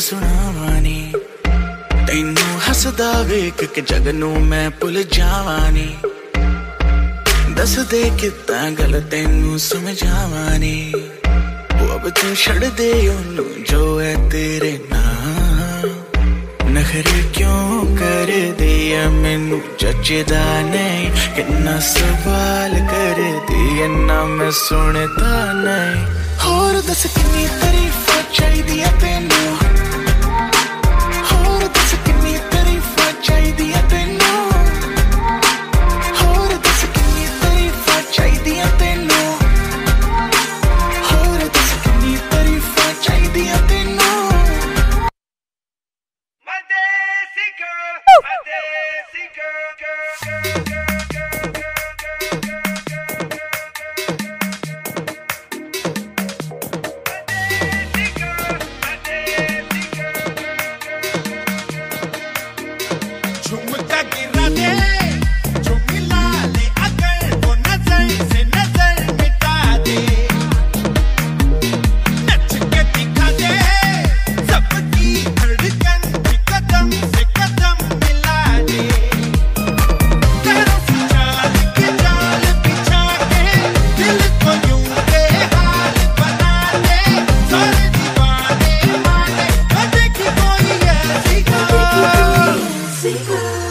ਸੁਣਾਵਾਂ ਨੀ ਤੈਨੂੰ ਹੱਸਦਾ ਵੇਖ ਕੇ ਜਗ ਨੂੰ ਮੈਂ ਭੁੱਲ ਜਾਵਾਂ ਨੀ ਦੱਸ ਦੇ ਕਿਤਾ ਗੱਲ ਤੈਨੂੰ ਸਮਝਾਵਾਂ ਨੀ ਉਹ ਅਬ ਤੂੰ ਛੱਡ ਦੇ ਉਹਨੂੰ ਜੋ ਹੈ ਤੇਰੇ ਨਾਲ ਨਖਰੇ ਕਿਉਂ ਕਰਦੀ ਆ ਮੈਨੂੰ ਜੱਜਦਾ ਨਹੀਂ। ਕਿੰਨਾ ਸਵਾਲ ਕਰਦੀ ਐ ਨਾ ਮੈਂ ਸੁਣਦਾ ਨਹੀਂ। ਹੋਰ ਦੱਸ ਕਿੰਨੀ ਤਾਰੀਫਾਂ ਚਾਹੀਦੀਆਂ ਤੈਨੂੰ। Ooh.